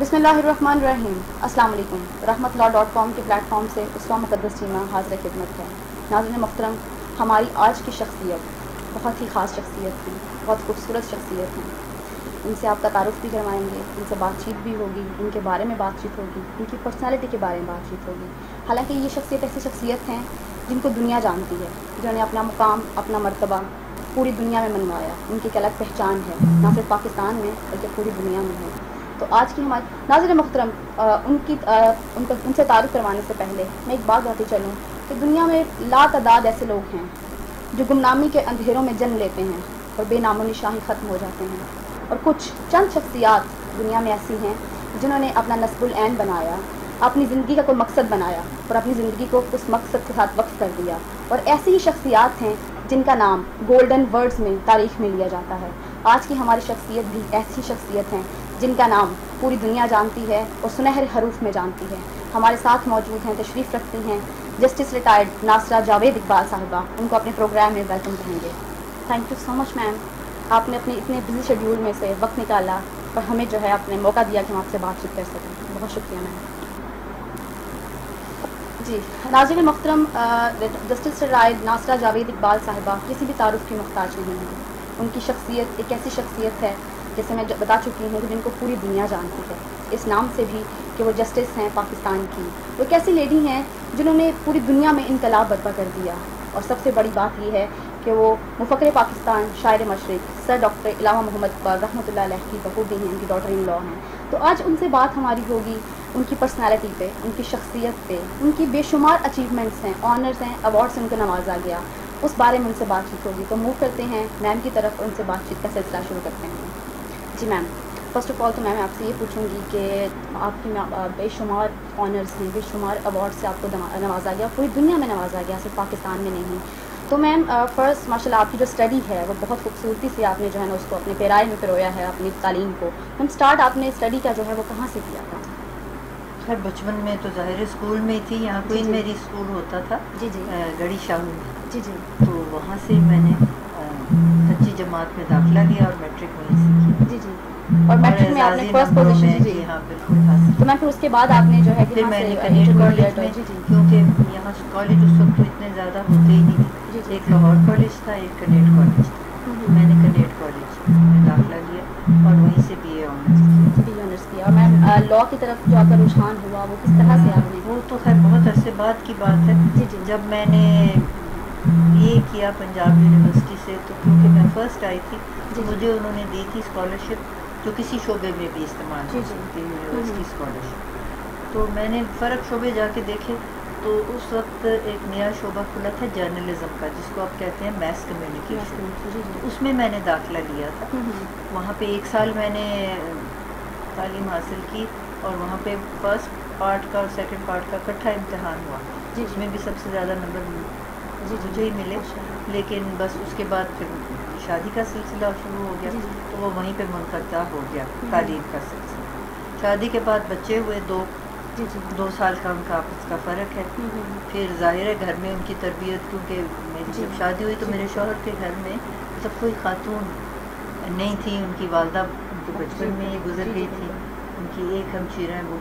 بسم اللہ الرحمن الرحیم۔ السلام علیکم۔ رحمت اللہ ڈاٹ کام کے پلیٹ فارم سے اسلام مقدس چیمہ حاضر خدمت ہے۔ ناظرین محترم، ہماری آج کی شخصیت بہت ہی خاص شخصیت تھی بہت خوبصورت شخصیت ہیں ان سے آپ کا تعارف بھی کروائیں گے، ان سے بات چیت بھی ہوگی، ان کے بارے میں بات چیت ہوگی، ان کی پرسنالٹی کے بارے میں بات چیت ہوگی۔ حالانکہ یہ شخصیت ایسی شخصیت ہیں جن کو دنیا جانتی ہے، جنہوں نے اپنا مقام، اپنا مرتبہ پوری دنیا میں منوایا۔ ان کی ایک الگ پہچان ہے، نہ صرف پاکستان میں، بلکہ پوری دنیا میں ہے۔ تو آج کی ہماری ناظر محترم ان کی ان کو ان سے تعارف کروانے سے پہلے میں ایک بات بتاتی چلوں کہ دنیا میں لا تعداد ایسے لوگ ہیں جو گمنامی کے اندھیروں میں جنم لیتے ہیں اور بے نام و نشانی ختم ہو جاتے ہیں۔ اور کچھ چند شخصیات دنیا میں ایسی ہیں جنہوں نے اپنا نصب العین بنایا، اپنی زندگی کا کوئی مقصد بنایا اور اپنی زندگی کو اس مقصد کے ساتھ وقف کر دیا۔ اور ایسی ہی شخصیات ہیں جن کا نام گولڈن ورڈز میں تاریخ میں لیا جاتا ہے۔ آج کی ہماری شخصیت بھی ایسی شخصیت ہیں جن کا نام پوری دنیا جانتی ہے اور سنہر حروف میں جانتی ہے۔ ہمارے ساتھ موجود ہیں، تشریف رکھتی ہیں جسٹس ریٹائرڈ ناصرہ جاوید اقبال صاحبہ۔ ان کو اپنے پروگرام میں ویلکم کہیں گے۔ تھینک یو سو مچ میم آپ نے اپنے اتنے بزی شیڈیول میں سے وقت نکالا اور ہمیں جو ہے آپ نے موقع دیا کہ ہم آپ سے بات چیت کر سکیں۔ بہت شکریہ میم جی ناظرین محترم جسٹس رائے ناصرہ جاوید اقبال صاحبہ کسی بھی تعارف کی محتاج نہیں ہے ان کی شخصیت ایک ایسی شخصیت ہے جیسے میں بتا چکی ہوں کہ جن کو پوری دنیا جانتی ہے۔ اس نام سے بھی کہ وہ جسٹس ہیں پاکستان کی۔ وہ ایک ایسی لیڈی ہیں جنہوں نے پوری دنیا میں انقلاب برپا کر دیا۔ اور سب سے بڑی بات یہ ہے کہ وہ مفکر پاکستان، شاعر مشرق، سر ڈاکٹر علامہ محمد اقبال رحمۃ اللہ علیہ کی بہو بھی ہیں، ان کی ڈاٹر ان لا ہیں۔ تو آج ان سے بات ہماری ہوگی ان کی پرسنالٹی پہ، ان کی شخصیت پہ۔ ان کی بے شمار اچیومنٹس ہیں آنرس ہیں ایوارڈس ان کو نوازا گیا۔ اس بارے میں ان سے بات چیت ہوگی۔ تو موو کرتے ہیں میم کی طرف ان سے بات چیت کا سلسلہ شروع کرتے ہیں۔ جی میم۔ فرسٹ آف آل تو میں آپ سے یہ پوچھوں گی کہ آپ کی بے شمار آنرس ہیں بے شمار ایوارڈ سے آپ کو نوازا گیا پوری دنیا میں نوازا گیا صرف پاکستان میں نہیں۔ تو میم فرسٹ ماشاء اللہ آپ کی جو اسٹڈی ہے وہ بہت خوبصورتی سے آپ نے جو ہے نا اس کو اپنے پیرائے میں پرویا ہے اپنی تعلیم کو۔ میم اسٹارٹ آپ نے اسٹڈی کا جو ہے وہ کہاں سے کیا تھا؟ خیر بچپن میں تو ظاہر اسکول میں تھی یہاں کوئی جی، جی۔ میری اسکول ہوتا تھا جی جی۔ گڑی شاہو میں۔ جی جی۔ تو وہاں سے میں نے جماعت میں داخلہ لیا اور میٹرک وہیں کیا۔ جی جی۔ اور میٹرک میں آپ نے فرسٹ پوزیشن میں جی۔ ہاں بالکل حاصل تو میم پھر اس کے بعد آپ نے جو ہے کہاں میں نے کنیٹ کالج میں جی جی۔ کیونکہ یہاں کالج اس وقت تو اتنے زیادہ ہوتے ہی نہیں جی ایک لاہور کالج تھا ایک کنیٹ کالج تھا۔ میں نے کنیٹ کالج میں داخلہ لیا اور وہیں سے بی اے آنرس کیا۔ بی آنرس کیا۔ اور میم لاء کی طرف جو آپ کا رجحان ہوا وہ کس طرح سے آپ نے؟ وہ تو خیر بہت عرصے بعد کی بات ہے۔ جی جی۔ جب میں نے یہ کیا پنجاب یونیورسٹی سے تو کیونکہ میں فرسٹ آئی تھی جی۔ مجھے انہوں نے دی تھی اسکالرشپ جو کسی شعبے میں بھی استعمال جی، ہو جی۔ سکتی ہے۔ یونیورسٹی اسکالرشپ تو میں نے فرق شعبے جا کے دیکھے تو اس وقت ایک نیا شعبہ کھلا تھا جرنلزم کا جس کو آپ کہتے ہیں میس کمیونیکیشن جی جی اس میں میں نے داخلہ لیا تھا۔ وہاں پہ ایک سال میں نے تعلیم حاصل کی اور وہاں پہ فرسٹ پارٹ کا اور سیکنڈ پارٹ کا اکٹھا امتحان ہوا جی اس میں بھی سب سے زیادہ نمبر جی مجھے ہی ملے۔ لیکن بس اس کے بعد پھر شادی کا سلسلہ شروع ہو گیا جی، جی۔ تو وہ وہیں پہ منقطع ہو گیا۔ تعلیم کا سلسلہ شادی کے بعد بچے ہوئے دو جی دو سال کا ان کا آپس کا فرق ہے۔ پھر ظاہر ہے گھر میں ان کی تربیت کیونکہ میری۔ جب شادی ہوئی تو۔ میرے شوہر کے گھر میں سب کوئی خاتون نہیں تھی ان کی والدہ ان کے بچپن میں ہی گزر گئی تھی۔ ان کی ایک ہمشیرہ ہیں وہ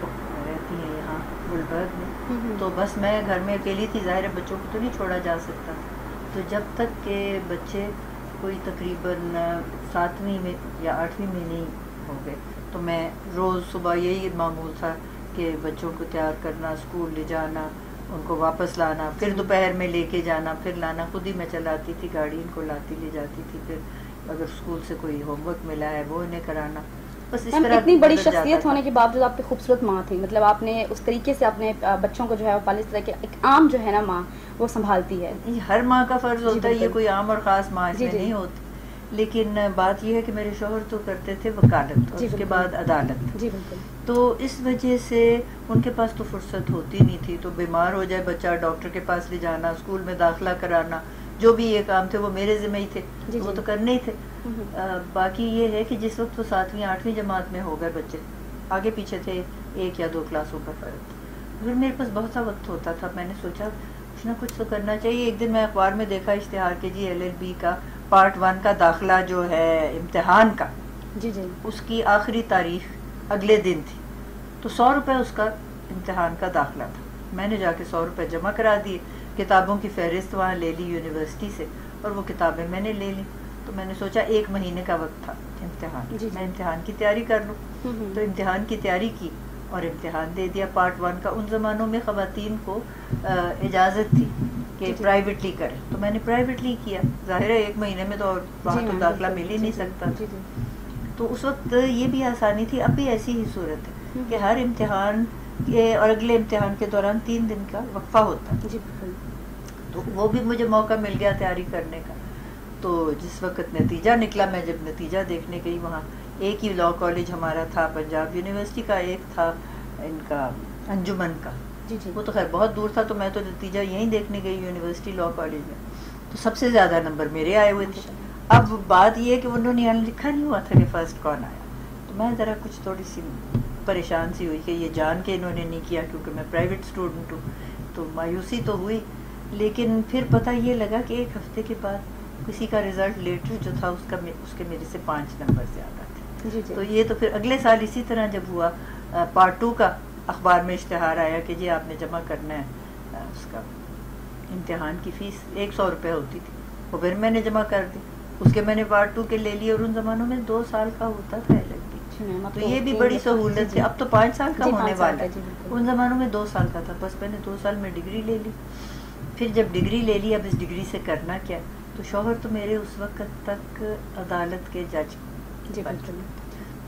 گلبرگ میں۔ تو بس میں گھر میں اکیلی تھی ظاہر ہے بچوں کو تو نہیں چھوڑا جا سکتا۔ تو جب تک کہ بچے کوئی تقریباً ساتویں میں یا آٹھویں میں نہیں ہو گئے تو میں روز صبح یہی معمول تھا کہ بچوں کو تیار کرنا اسکول لے جانا ان کو واپس لانا پھر دوپہر میں لے کے جانا پھر لانا۔ خود ہی میں چلاتی تھی گاڑی ان کو لاتی لے جاتی تھی پھر اگر اسکول سے کوئی ہوم ورک ملا ہے وہ انہیں کرانا۔ اتنی بڑی شخصیت۔ ہونے کے باوجود آپ کی خوبصورت ماں تھی مطلب آپ نے اس طریقے سے اپنے بچوں کو جو ہے وہ پالس طرح کے ایک عام جو ہے نا ماں وہ سنبھالتی ہے ہر ماں کا فرض جی، ہوتا ہے یہ۔ کوئی عام اور خاص ماں اس جی، میں جی۔ نہیں ہوتی لیکن بات یہ ہے کہ میرے شوہر تو کرتے تھے وکالت اور اس کے۔ بعد عدالت جی بالکل تو اس وجہ سے ان کے پاس تو فرصت ہوتی نہیں تھی تو بیمار ہو جائے بچہ ڈاکٹر کے پاس لے جانا اسکول میں داخلہ کرانا جو بھی یہ کام تھے وہ میرے ذمہ ہی تھے جی، وہ جی۔ تو کرنے ہی تھے۔ آ، باقی یہ ہے کہ جس وقت وہ ساتویں آٹھویں جماعت میں ہو گئے بچے آگے پیچھے تھے ایک یا دو کلاسوں کا فرق۔ پھر میرے پاس بہت سا وقت ہوتا تھا میں نے سوچا کچھ نہ کچھ تو کرنا چاہیے۔ ایک دن میں اخبار میں دیکھا اشتہار کے جی ایل ایل بی کا پارٹ ون کا داخلہ جو ہے امتحان کا۔ جی جی۔ اس کی آخری تاریخ اگلے دن تھی۔ تو سو روپے اس کا امتحان کا داخلہ تھا۔ میں نے جا کے سو روپے جمع کرا دیے۔ کتابوں کی فہرست وہاں لے لی یونیورسٹی سے اور وہ کتابیں میں نے لے لی تو میں نے سوچا ایک مہینے کا وقت تھا امتحان۔ جی، جی۔ میں امتحان کی تیاری کر لوں۔ تو امتحان کی تیاری کی اور امتحان دے دیا۔ پارٹ ون کا ان زمانوں میں خواتین کو اجازت تھی کہ جی، جی۔ پرائیویٹلی کریں۔ تو میں نے پرائیویٹلی کیا۔ ظاہر ہے ایک مہینے میں تو اور وہاں جی تو داخلہ۔ مل ہی جی، نہیں جی، سکتا۔ جی جی۔ تو اس وقت یہ بھی آسانی تھی۔ اب بھی ایسی ہی صورت ہے۔ کہ ہر امتحان کے اور اگلے امتحان کے دوران تین دن کا وقفہ ہوتا۔ ہے جی تو وہ بھی مجھے موقع مل گیا تیاری کرنے کا۔ تو جس وقت نتیجہ نکلا میں جب نتیجہ دیکھنے گئی وہاں ایک ہی لاء کالج ہمارا تھا پنجاب یونیورسٹی کا ایک تھا ان کا انجمن کا۔ جی جی۔ وہ تو خیر بہت دور تھا تو میں تو نتیجہ یہیں دیکھنے گئی یونیورسٹی لاء کالج میں۔ تو سب سے زیادہ نمبر میرے آئے ہوئے تھے۔ اب بات یہ ہے کہ انہوں نے لکھا نہیں ہوا تھا کہ فرسٹ کون آیا۔ تو میں ذرا کچھ تھوڑی سی پریشان سی ہوئی کہ یہ جان کے انہوں نے نہیں کیا کیونکہ میں پرائیویٹ اسٹوڈنٹ ہوں۔ تو مایوسی تو ہوئی۔ لیکن پھر پتہ یہ لگا کہ ایک ہفتے کے بعد کسی کا رزلٹ لیٹر جو تھا اس کا اس کے میرے سے پانچ نمبر زیادہ تھے۔ جی جی۔ تو یہ تو پھر اگلے سال اسی طرح جب ہوا پارٹ ٹو کا اخبار میں اشتہار آیا کہ جی آپ نے جمع کرنا ہے اس کا امتحان کی فیس ایک سو روپے ہوتی تھی۔ وہ پھر میں نے جمع کر دی۔ اس کے میں نے پارٹ ٹو کے لے لیے اور ان زمانوں میں دو سال کا ہوتا تھا جی تو یہ بھی بڑی سہولت تھی۔ اب تو پانچ سال کا ہونے والا ہے۔ ان زمانوں میں دو سال کا تھا بس میں نے دو سال میں ڈگری لے لی۔ پھر جب ڈگری لے لی اب اس ڈگری سے کرنا کیا؟ تو شوہر تو میرے اس وقت تک عدالت کے جج جی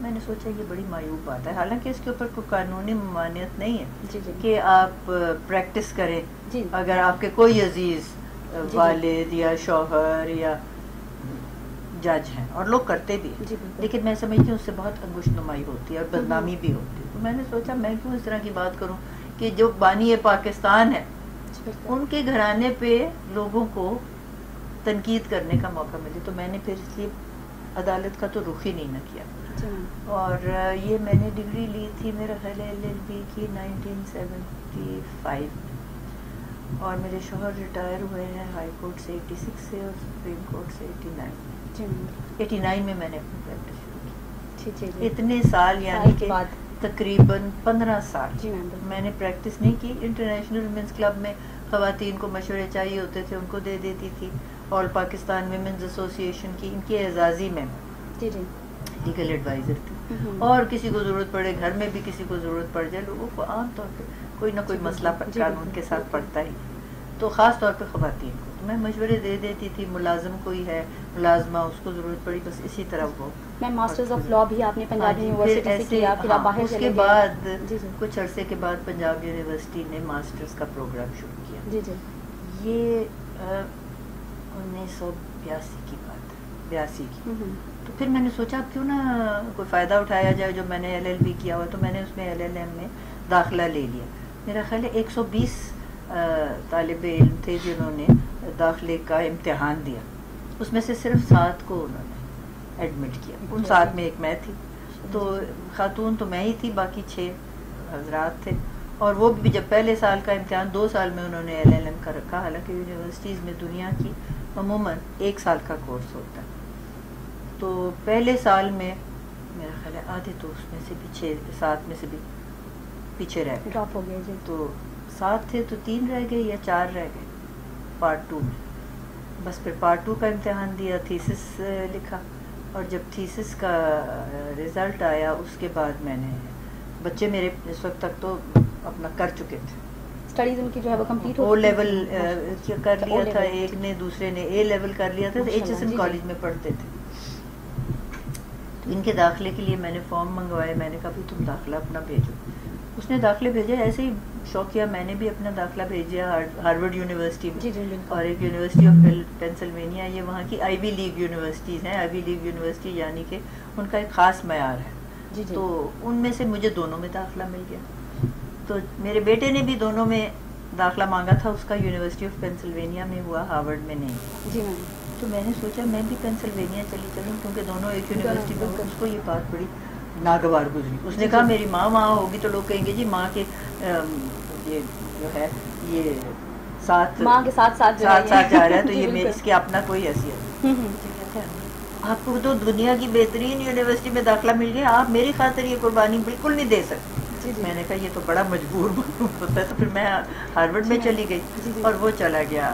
میں نے سوچا یہ بڑی معیوب بات ہے۔ حالانکہ اس کے اوپر کوئی قانونی ممانعت نہیں ہے جی جی۔ کہ آپ پریکٹس کریں۔ اگر آپ کے کوئی عزیز۔ والد یا شوہر یا جج ہیں اور لوگ کرتے بھی ہیں۔ لیکن میں سمجھتی ہوں اس سے بہت انگوش نمائی ہوتی ہے اور بدنامی بھی ہوتی ہے۔ تو میں نے سوچا میں کیوں اس طرح کی بات کروں کہ جو بانی پاکستان ہے۔ ان کے گھرانے پہ لوگوں کو تنقید کرنے کا موقع ملے تو میں نے پھر اس لیے عدالت کا تو رخ ہی نہیں نہ کیا۔ میم اور یہ میں نے ڈگری لی تھی میرا خیال ہے ایل ایل بی کی نائنٹین سیونٹی فائیو۔ اور میرے شوہر ریٹائر ہوئے ہیں ہائی کورٹ سے ایٹی سکس سے اور سپریم کورٹ سے eighty nine. Ma'am eighty nine میں میں نے اپنی پریکٹس شروع کی۔ جی۔ اتنے سال یعنی کہ تقریباً پندرہ سال۔ جی میں نے پریکٹس نہیں کی۔ انٹرنیشنل ویمنس کلب میں خواتین کو مشورے چاہیے ہوتے تھے ان کو دے دیتی تھی۔ آل پاکستان ویمنز ایسوسی ایشن کی ان کی اعزازی میں۔ جی جی۔ لیگل ایڈوائزر تھی۔ ہوں۔ اور کسی کو ضرورت پڑے گھر میں بھی کسی کو ضرورت پڑ جائے لوگوں کو عام طور پہ کوئی نہ کوئی جی، مسئلہ جی، قانون کے ساتھ۔ پڑتا ہی۔ تو خاص طور پہ خواتین کو۔ میں مشورے دے دیتی تھی ملازم کوئی ہے ملازمہ اس کو ضرورت پڑی بس اسی طرح وہ۔ میں ماسٹرز آف لا بھی آپ نے ہاں پنجاب جی، یونیورسٹی سے کیا پھر آپ ہاں، باہر اس چلے کے گئے۔ بعد جی جی۔ کچھ عرصے کے بعد پنجاب یونیورسٹی نے ماسٹرز کا پروگرام شروع کیا۔ جی جی۔ یہ انیس سو بیاسی کی بات ہے بیاسی کی۔ تو پھر میں نے سوچا اب کیوں نہ کوئی فائدہ اٹھایا جائے جو میں نے ایل ایل بی کیا ہوا تو میں نے اس میں ایل ایل ایم میں داخلہ لے لیا۔ میرا خیال ہے ایک سو بیس طالب علم تھے جنہوں نے داخلے کا امتحان دیا۔ اس میں سے صرف سات کو انہوں نے ایڈمٹ کیا۔ ان سات میں ایک میں تھی۔ تو خاتون تو میں ہی تھی باقی چھ حضرات تھے۔ اور وہ بھی جب پہلے سال کا امتحان دو سال میں انہوں نے ایل ایل ایم کا رکھا حالانکہ یونیورسٹیز میں دنیا کی عموماً ایک سال کا کورس ہوتا ہے۔ تو پہلے سال میں میرا خیال ہے آدھے تو اس میں سے چھ سات میں سے بھی پیچھے رہ گئے۔ ڈراپ ہو گیا جی۔ تو سات تھے تو تین رہ گئے یا چار رہ گئے پارٹ ٹو میں۔ بس پھر پارٹ ٹو کا امتحان دیا تھیسس لکھا۔ اور جب تھیسس کا رزلٹ آیا اس کے بعد میں نے بچے میرے اس وقت تک تو اپنا کر چکے تھے۔ اسٹڈیز ان کی جو ہے وہ کمپلیٹ او لیول کر لیا تھا؟ ایک۔ نے دوسرے نے اے لیول کر لیا تھا تو ایچ ایس ایم کالج۔ میں پڑھتے تھے۔ تو ان کے داخلے کے لیے میں نے فارم منگوائے میں نے کہا بھی تم داخلہ اپنا بھیجو۔ اس نے داخلے بھیجے ایسے ہی شوقیہ میں نے بھی اپنا داخلہ بھیجا ہارورڈ یونیورسٹی میں۔ جی جی اور ایک یونیورسٹی آف پینسلوینیا یہ وہاں کی آئی وی لیگ یونیورسٹیز ہیں۔ آئی وی لیگ یونیورسٹی یعنی کہ ان کا ایک خاص معیار ہے۔ جی۔ تو ان میں سے مجھے دونوں میں داخلہ مل گیا۔ تو میرے بیٹے نے بھی دونوں میں داخلہ مانگا تھا اس کا یونیورسٹی آف پینسلوینیا میں ہوا ہارورڈ میں نہیں۔ جی میم۔ تو میں نے سوچا میں بھی پینسلوینیا چلی چلوں کیونکہ دونوں ایک یونیورسٹی میں بالکل۔ اس کو یہ بات بڑی ناگوار گزری۔ اس نے جی، کہا جی۔ میری ماں وہاں ہوگی تو لوگ کہیں گے جی ماں کے یہ جو ہے یہ ساتھ ماں کے ساتھ ساتھ ساتھ ساتھ جا رہا ہے تو جی، یہ بالکل۔ اس کی اپنا کوئی حیثیت آپ کو تو دنیا کی بہترین یونیورسٹی میں داخلہ مل گیا آپ میری خاطر یہ قربانی بالکل نہیں دے سکتے۔ جی،۔ میں نے کہا یہ تو بڑا مجبور ہوتا ہے تو پھر میں ہارورڈ میں جی، چلی گئی جی، جی۔ اور وہ چلا گیا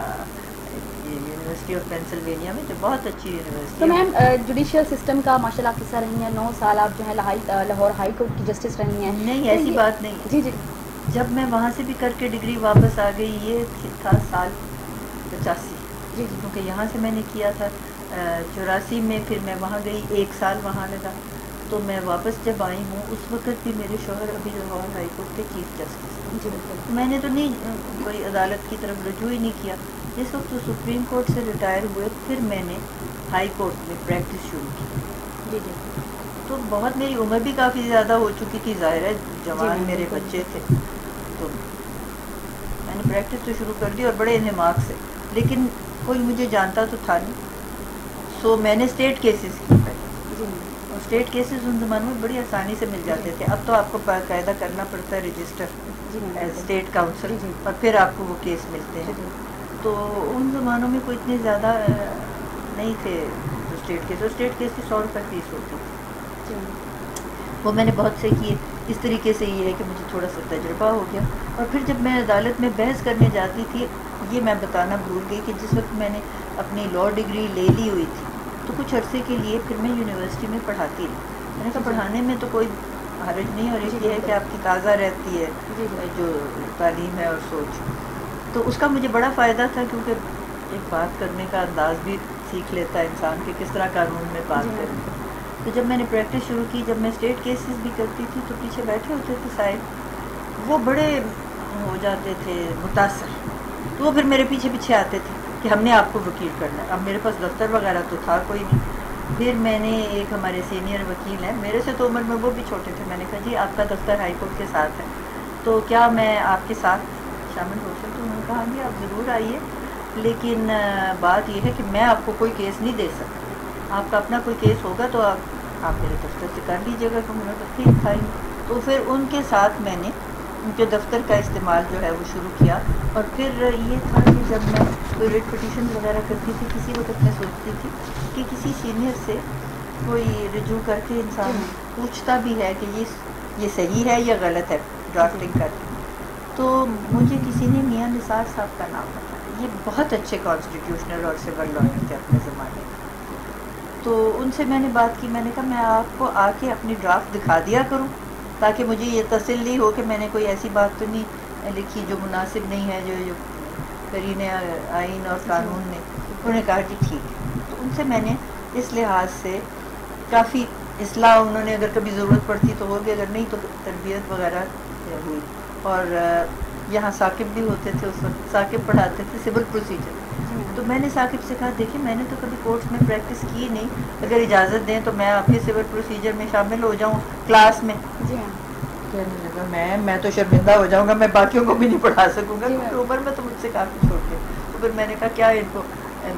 یونیورسٹی آف پینسلوینیا میں جو بہت اچھی تو یونیورسٹی ہے۔ میم جوڈیشیل سسٹم کا ماشاء اللہ حصہ رہی ہیں نو سال آپ جو ہے لاہور ہائی کورٹ کی جسٹس رہی ہیں۔ نہیں تو ایسی بات نہیں۔ جی جی۔ جب میں وہاں سے بھی کر کے ڈگری واپس آ گئی یہ تھا سال پچاسی۔ جی کیونکہ یہاں سے میں نے کیا تھا چوراسی میں پھر میں وہاں گئی ایک سال وہاں لگا۔ تو میں واپس جب آئی ہوں اس وقت بھی میرے شوہر ابھی لاہور ہائی کورٹ کے چیف جسٹس جی بالکل۔ میں نے تو نہیں کوئی عدالت کی طرف رجوع ہی نہیں کیا۔ جس وقت وہ سپریم کورٹ سے ریٹائر ہوئے پھر میں نے ہائی کورٹ میں پریکٹس شروع کی۔ جی جی۔ تو بہت میری عمر بھی کافی زیادہ ہو چکی تھی ظاہر ہے جوان جی، میرے۔ بچے تھے۔ تو میں نے پریکٹس تو شروع کر دی اور بڑے انہماک سے۔ لیکن کوئی مجھے جانتا تو تھا نہیں۔ سو میں نے اسٹیٹ کیسز کی۔ پہلے جی۔ اور اسٹیٹ کیسز ان زمانوں میں بڑی آسانی سے مل جاتے تھے۔ اب تو آپ کو باقاعدہ کرنا پڑتا ہے رجسٹر جی۔ اسٹیٹ کاؤنسل جی، جی۔ اور پھر آپ کو وہ کیس ملتے جی ہیں۔ جی تو ان زمانوں میں کوئی اتنے زیادہ نہیں تھے اسٹیٹ کیس اسٹیٹ کیس کی سو روپے فیس ہوتی تھی۔ جی۔ وہ میں نے بہت سے کیے۔ اس طریقے سے یہ ہے کہ مجھے تھوڑا سا تجربہ ہو گیا۔ اور پھر جب میں عدالت میں بحث کرنے جاتی تھی یہ میں بتانا بھول گئی کہ جس وقت میں نے اپنی لاء ڈگری لے لی ہوئی تھی تو کچھ عرصے کے لیے پھر میں یونیورسٹی میں پڑھاتی رہی۔ میں نے کہا پڑھانے میں تو کوئی حرج نہیں اور ایک یہ ہے کہ آپ کی تازہ رہتی ہے جی۔ جی جو تعلیم ہے اور سوچ۔ تو اس کا مجھے بڑا فائدہ تھا کیونکہ ایک بات کرنے کا انداز بھی سیکھ لیتا ہے انسان کہ کس طرح قانون میں بات جی۔ کریں تو جب میں نے پریکٹس شروع کی جب میں اسٹیٹ کیسز بھی کرتی تھی تو پیچھے بیٹھے ہوتے تھے صاحب وہ بڑے ہو جاتے تھے متاثر۔ تو وہ پھر میرے پیچھے پیچھے آتے تھے۔ کہ ہم نے آپ کو وکیل کرنا ہے۔ اب میرے پاس دفتر وغیرہ تو تھا، کوئی نہیں۔ پھر میں نے ایک ہمارے سینئر وکیل ہیں۔ میرے سے تو عمر میں وہ بھی چھوٹے تھے۔ میں نے کہا جی آپ کا دفتر ہائی کورٹ کے ساتھ ہے۔ تو کیا میں آپ کے ساتھ شامل ہو سکتی ہوں؟ انہوں نے کہا جی آپ ضرور آئیے۔ لیکن بات یہ ہے کہ میں آپ کو کوئی کیس نہیں دے سکتی۔ آپ کا اپنا کوئی کیس ہوگا تو آپ آپ میرے دفتر سے کر لیجیے گا۔ تو میں کہا، ٹھیک تھا تو پھر ان کے ساتھ میں نے ان کے دفتر کا استعمال جو ہے وہ شروع کیا اور پھر یہ تھا کہ جب میں کوئی ریٹ پٹیشن وغیرہ کرتی تھی، کسی وقت میں سوچتی تھی کہ کسی سینئر سے کوئی رجوع کر کے انسان پوچھتا بھی ہے کہ یہ یہ صحیح ہے یا غلط ہے ڈرافٹنگ کر کے۔ تو مجھے کسی نے میاں نثار صاحب کا نام بتایا۔ یہ بہت اچھے کانسٹیٹیوشنل اور سول لائر تھے اپنے زمانے میں۔ تو ان سے میں نے بات کی، میں نے کہا میں آپ کو آ کے اپنی ڈرافٹ دکھا دیا کروں۔ تاکہ مجھے یہ تسلی ہو کہ میں نے کوئی ایسی بات تو نہیں لکھی جو مناسب نہیں ہے جو جو کرین آئین اور قانون نے انہوں نے کہا جی ٹھیک ہے۔ تو ان سے میں نے اس لحاظ سے کافی اصلاح انہوں نے اگر کبھی ضرورت پڑتی تو ہوگی اگر نہیں تو تربیت وغیرہ ہوئی۔ اور یہاں ثاقب بھی ہوتے تھے اس وقت ثاقب پڑھاتے تھے سول پروسیجر تو میں نے ثاقب سے کہا دیکھیے میں نے تو کبھی کورٹس میں پریکٹس کی نہیں۔ اگر اجازت دیں تو میں آپ کے سول پروسیجر میں شامل ہو جاؤں کلاس میں۔ جی ہاں۔ کہنے لگا میں میں تو شرمندہ ہو جاؤں گا میں باقیوں کو بھی نہیں پڑھا سکوں گا۔ جی کیونکہ میم۔ عمر میں تو مجھ سے کافی چھوٹے تو پھر میں نے کہا کیا ان کو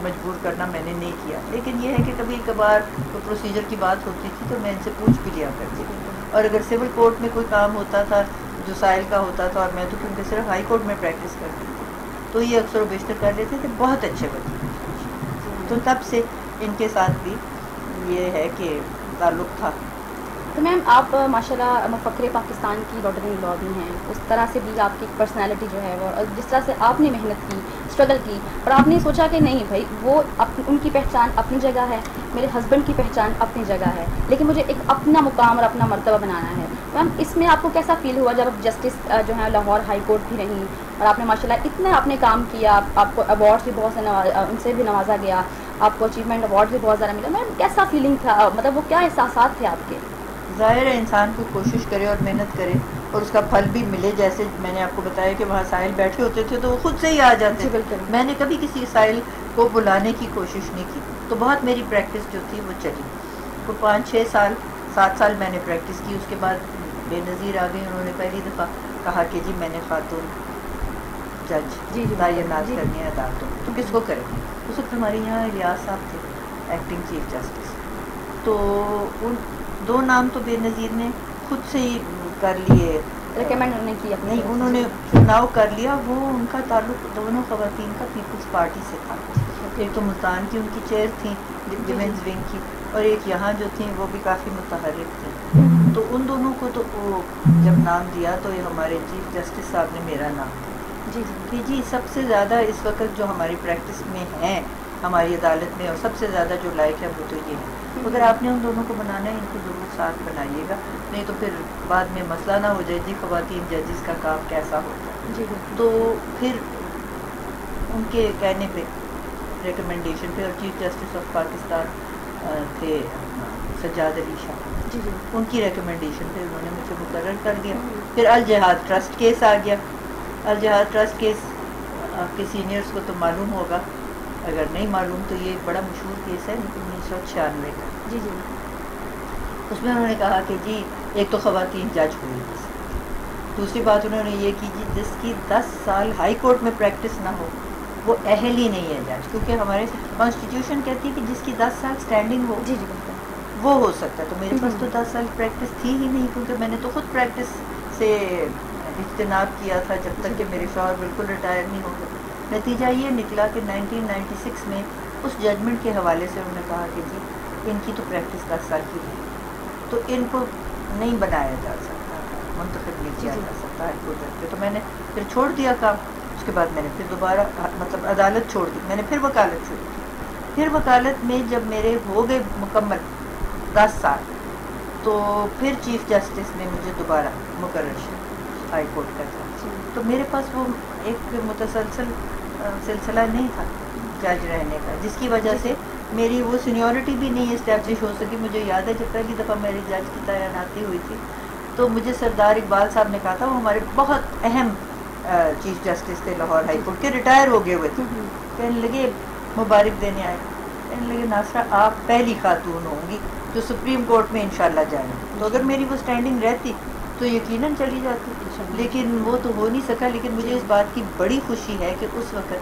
مجبور کرنا؟ میں نے نہیں کیا۔ لیکن یہ ہے کہ کبھی کبھار پروسیجر کی بات ہوتی تھی تو میں ان سے پوچھ بھی لیا کرتی۔ تھی اور اگر سول کورٹ میں کوئی کام ہوتا تھا جو سائل کا ہوتا تھا اور میں تو کیونکہ صرف ہائی کورٹ میں پریکٹس کرتی تھی، تو یہ اکثر و بیشتر کر لیتے تھے، بہت اچھے بچے تو تب سے ان کے ساتھ بھی یہ ہے کہ تعلق تھا۔ تو میم آپ ماشاء اللہ مفکر پاکستان کی ڈاٹر لا بھی ہیں۔ اس طرح سے بھی آپ کی پرسنالٹی جو ہے وہ جس طرح سے آپ نے محنت کی اسٹرگل کی، اور آپ نے سوچا کہ نہیں بھائی، وہ ان کی پہچان اپنی جگہ ہے، میرے ہسبینڈ کی پہچان اپنی جگہ ہے، لیکن مجھے ایک اپنا مقام اور اپنا مرتبہ بنانا ہے۔ میم اس میں آپ کو کیسا فیل ہوا جب آپ جسٹس جو ہے لاہور ہائی کورٹ بھی رہیں، اور آپ نے ماشاء اللہ اتنا آپ نے کام کیا، آپ کو ایوارڈس بھی بہت سے ان سے بھی نوازا گیا، آپ کو اچیومنٹ ایوارڈ بھی بہت زیادہ ملا۔ میم کیسا فیلنگ تھا؟ مطلب وہ کیا احساسات تھے آپ کے؟ ظاہر ہے انسان کو کوشش کرے اور محنت کرے اور اس کا پھل بھی ملے جیسے میں نے آپ کو بتایا کہ وہاں ساحل بیٹھے ہوتے تھے تو وہ خود سے ہی آ جاتے جی، تھے۔ میں نے کبھی کسی ساحل کو بلانے کی کوشش نہیں کی۔ تو بہت میری پریکٹس جو تھی وہ چلی۔ وہ پانچ چھ سال سات سال میں نے پریکٹس کی۔ اس کے بعد بے نظیر آ گئی انہوں نے پہلی دفعہ کہا کہ جی میں نے خاتون جج جی، جی، تعینات جی۔ کرنی ہے عدالتوں۔ تو کس کو کریں اس وقت ہمارے یہاں ریاض صاحب تھے ایکٹنگ چیف جسٹس تو ان دو نام تو بے نظیر نے خود سے ہی کر لیے۔ ریکمینڈ انہوں نے کی اپنی نہیں۔ انہوں نے چناؤ کر لیا۔ وہ ان کا تعلق دونوں خواتین کا پیپلز پارٹی سے تھا۔ ایک تو ملتان کی ان کی چیئر تھیں جی۔ ویمنز ونگ کی اور ایک یہاں جو تھیں وہ بھی کافی متحرک تھیں۔ تو ان دونوں کو تو وہ جب نام دیا تو یہ ہمارے چیف جسٹس صاحب نے میرا نام دیا۔ جی جی۔ جی سب سے زیادہ اس وقت جو ہماری پریکٹس میں ہیں ہماری عدالت میں اور سب سے زیادہ جو لائق ہے وہ تو یہ ہے۔ اگر آپ نے ان دونوں کو بنانا ہے ان کو ضرور ساتھ بنائیے گا نہیں تو پھر بعد میں مسئلہ نہ ہو جائے۔ جی خواتین ججز کا کام کیسا ہوتا ہے؟ جی تو پھر ان کے کہنے پہ ریکمنڈیشن پہ اور چیف جسٹس آف پاکستان تھے سجاد علی شاہ۔ جی جی۔ ان کی ریکمنڈیشن پہ انہوں نے مجھے مقرر کر دیا۔ پھر الجہاد ٹرسٹ کیس آ گیا۔ الجہاد ٹرسٹ کیس آپ کے سینئرس کو تو معلوم ہوگا۔ اگر نہیں معلوم تو یہ ایک بڑا مشہور کیس ہے انیس سو چھیانوے کا۔ جی جی۔ اس میں انہوں نے کہا کہ جی ایک تو خواتین جج ہوئی دوسری بات انہوں نے یہ کی جی جس کی دس سال ہائی کورٹ میں پریکٹس نہ ہو وہ اہل ہی نہیں ہے جج۔ کیونکہ ہمارے کانسٹیٹیوشن کہتی ہے کہ جس کی دس سال اسٹینڈنگ ہو جی جی وہ ہو سکتا ہے۔ تو میرے پاس تو دس سال پریکٹس تھی ہی نہیں کیونکہ میں نے تو خود پریکٹس سے اجتناب کیا تھا جب تک کہ میرے شوہر بالکل ریٹائر نہیں ہو گئے۔ نتیجہ یہ نکلا کہ نائنٹین نائنٹی سکس میں اس ججمنٹ کے حوالے سے انہوں نے کہا کہ جی ان کی تو پریکٹس دس سال کی ہے۔ تو ان کو نہیں بنایا جا سکتا منتخب نہیں کیا جا سکتا ہائی کورٹ جج پہ تو میں نے پھر چھوڑ دیا کام۔ اس کے بعد میں نے پھر دوبارہ مطلب عدالت چھوڑ دی۔ میں نے پھر وکالت چھوڑ دی پھر وکالت میں جب میرے ہو گئے مکمل دس سال تو پھر چیف جسٹس نے مجھے دوبارہ مقرر ہائی کورٹ کا تھا تو میرے پاس وہ ایک متسلسل سلسلہ نہیں تھا جج رہنے کا جس کی وجہ سے میری وہ سینیورٹی بھی نہیں اسٹیبلش ہو سکی۔ مجھے یاد ہے جب پہلی دفعہ میری جج کی تعیناتی ہوئی تھی تو مجھے سردار اقبال صاحب نے کہا تھا وہ ہمارے بہت اہم چیف جسٹس تھے لاہور ہائی کورٹ کے ریٹائر ہو گئے ہوئے تھے۔ کہنے لگے مبارک دینے آئے۔ کہنے لگے ناصرہ آپ پہلی خاتون ہوں گی جو سپریم کورٹ میں انشاءاللہ جائیں۔ تو اگر میری وہ اسٹینڈنگ رہتی تو یقیناً چلی جاتی۔ لیکن وہ تو ہو نہیں سکا لیکن مجھے اس بات کی بڑی خوشی ہے کہ اس وقت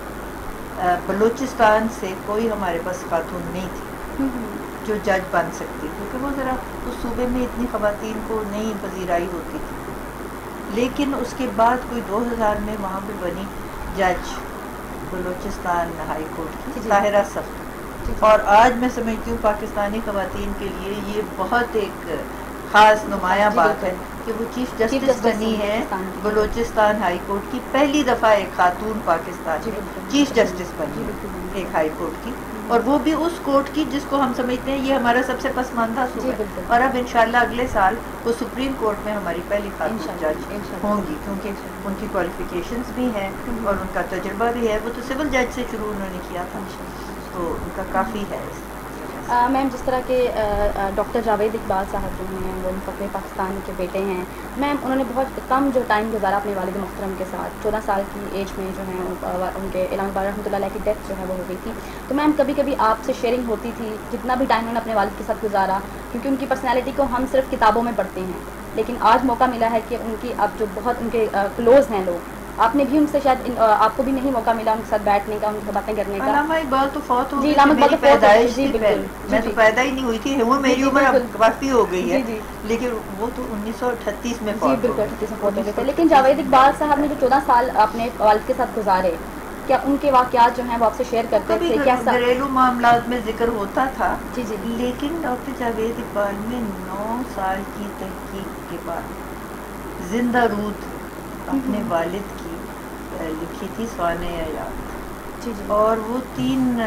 بلوچستان سے کوئی ہمارے پاس خاتون نہیں تھی۔ جو جج بن سکتی کیونکہ وہ ذرا اس صوبے میں اتنی خواتین کو نہیں پذیرائی ہوتی تھی۔ لیکن اس کے بعد کوئی دو ہزار میں وہاں پہ بنی جج بلوچستان ہائی کورٹ کی طاہرہ سخت۔ اور آج میں سمجھتی ہوں پاکستانی خواتین کے لیے یہ بہت ایک خاص نمایاں بات ہے۔ کہ وہ چیف جسٹس بنی ہے بلوچستان ہائی کورٹ کی پہلی دفعہ ایک خاتون پاکستان چیف جسٹس بنی ایک ہائی کورٹ کی۔ اور وہ بھی اس کورٹ کی جس کو ہم سمجھتے ہیں یہ ہمارا سب سے پسماندہ صوبہ ہے۔ اور اب انشاءاللہ اگلے سال وہ سپریم کورٹ میں ہماری پہلی خاتون جج ہوں گی۔ کیونکہ ان کی کوالیفیکیشنز بھی ہیں اور ان کا تجربہ بھی ہے۔ وہ تو سول جج سے شروع انہوں نے کیا تھا۔ تو ان کا کافی ہے۔ اس میم، جس طرح کے ڈاکٹر جاوید اقبال صاحب جو ہیں، وہ فخر پاکستان کے بیٹے ہیں۔ میم، انہوں نے بہت کم جو ٹائم گزارا اپنے والد محترم کے ساتھ، چودہ سال کی ایج میں جو ہیں، ان کے علام اقبال رحمۃ اللہ علیہ کی ڈیتھ جو ہے وہ ہو گئی تھی۔ تو میم کبھی کبھی آپ سے شیئرنگ ہوتی تھی جتنا بھی ٹائم انہوں نے اپنے والد کے ساتھ گزارا، کیونکہ ان کی پرسنالٹی کو ہم صرف کتابوں میں پڑھتے ہیں۔ لیکن آج موقع ملا ہے کہ ان کی اب جو بہت ان کے کلوز ہیں لوگ آپ نے بھی ان سے شاید آپ کو بھی نہیں موقع ملا ان کے ساتھ بیٹھنے کا ان سے باتیں کرنے کا۔ علامہ اقبال تو فوت ہو جی علامہ اقبال تو پیدائش جی بالکل۔ میں تو پیدا ہی نہیں ہوئی تھی وہ میری عمر کافی ہو گئی ہے۔ جی لیکن وہ تو انیس سو اٹھتیس میں جی بالکل اٹھتیس میں فوت ہو گئے تھے لیکن جاوید اقبال صاحب نے جو چودہ سال اپنے والد کے ساتھ گزارے کیا ان کے واقعات جو ہیں وہ آپ سے شیئر کرتے تھے؟ کیسا؟ گھریلو معاملات میں ذکر ہوتا تھا جی جی۔ لیکن ڈاکٹر جاوید اقبال میں نو سال کی تحقیق کے بعد زندہ رود اپنے والد کی لکھی تھی سوانح یاد جی جی۔ اور وہ تین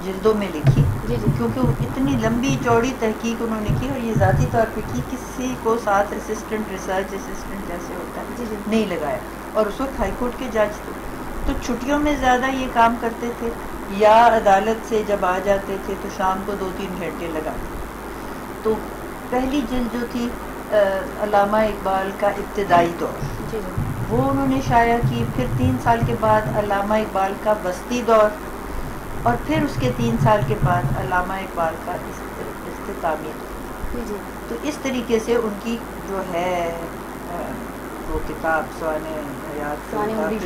جلدوں میں لکھی۔ جی کیونکہ اتنی لمبی چوڑی تحقیق انہوں نے کی اور یہ ذاتی طور پہ کی کسی کو ساتھ اسسٹنٹ ریسرچ اسسٹنٹ جیسے ہوتا ہے نہیں لگایا۔ اور اس وقت ہائی کورٹ کے جج تھے۔ تو چھٹیوں میں زیادہ یہ کام کرتے تھے یا عدالت سے جب آ جاتے تھے تو شام کو دو تین گھنٹے لگاتے تو پہلی جلد جو تھی علامہ اقبال کا ابتدائی دور۔ وہ انہوں نے شائع کی پھر تین سال کے بعد علامہ اقبال کا وسطی دور اور پھر اس کے تین سال کے بعد علامہ اقبال کا اختتامی دور جی جی۔ تو اس طریقے سے ان کی جو ہے وہ کتاب سوان حیات